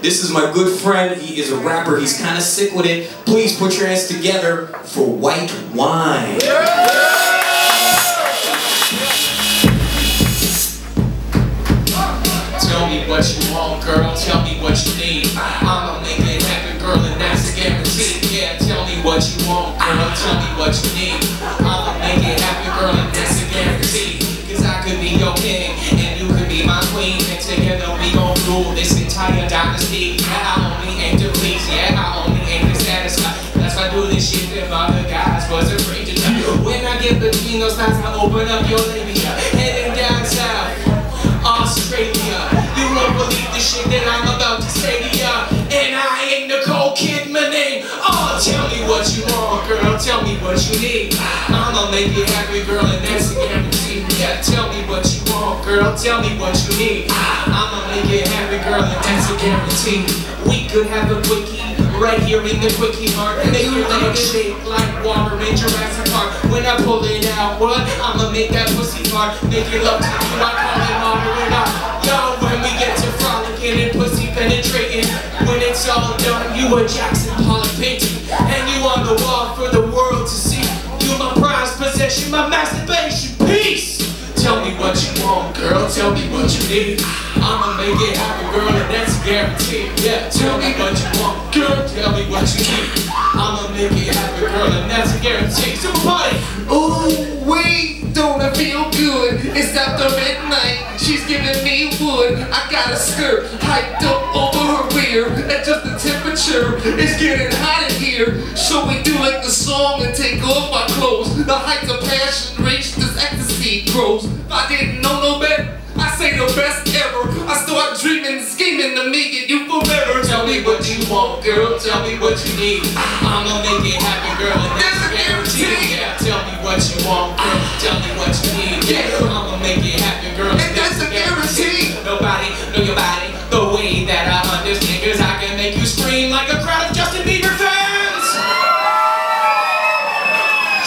This is my good friend. He is a rapper. He's kind of sick with it. Please put your hands together for Whyte Wyne. Tell me what you want, girl. Tell me what you need. I'ma make it happen, girl, and that's a guarantee. Yeah, tell me what you want, girl. Tell me what you need. I'ma make it happen, girl, and that's a guarantee. Cause I could be your king, and you could be my queen. And together we gon' rule this entire dynasty. Between those lines, I open up your labia. Heading down south. Australia. You won't believe the shit that I'm about to say to ya. And I ain't Nicole Kidman. And oh, tell me what you want, girl. Tell me what you need. I'ma make you happy, girl, and that's a guarantee. Yeah, tell me what you want, girl. Tell me what you need. I'ma make you happy, girl, and that's a guarantee. We could have a quickie. Right here in the quickie heart Make your legs shake like water in Jurassic Park When I pull it what? I'ma make that pussy fart. Make it love to you, I call it moderate out Yo, when we get to frolicking and pussy penetrating When it's all done, you a Jackson Pollock painting And you on the wall for the world to see. You my prized possession, my masturbation piece Tell me what you want, girl, tell me what you need. I'ma make it happen, girl, and that's a guarantee Yeah, tell me what you want, girl, tell me what you need. I'ma make it happen, girl, and that's a guarantee Super party! Ooh, don't I feel good? It's after midnight, she's giving me wood. I got a skirt hiked up over her rear. Adjust the temperature, it's getting hot in here. So we do like the song and take off my clothes. The heights of passion reach this ecstasy grows. If I didn't know no better, I say the best ever. I start dreaming, scheming to make it you forever. Tell me what you want, girl, tell me what you need I'ma make it happen, girl, and that's a guarantee Yeah, tell me what you want, Yeah, I'ma make it happen, girl, and that's a guarantee. Nobody know your body the way that I understand Cause I can make you scream like a crowd of Justin Bieber fans.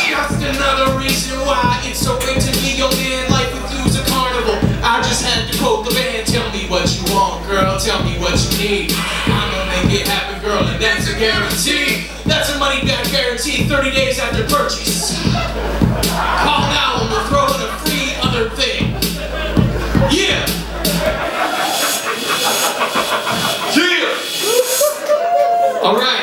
Just another reason why it's so great to be your man. Life with you's a carnival. I just had to quote the band. Tell me what you want, girl, tell me what you need. I'ma make it happen, girl, and that's a guarantee. That's a money back guarantee. 30 days after purchase All right.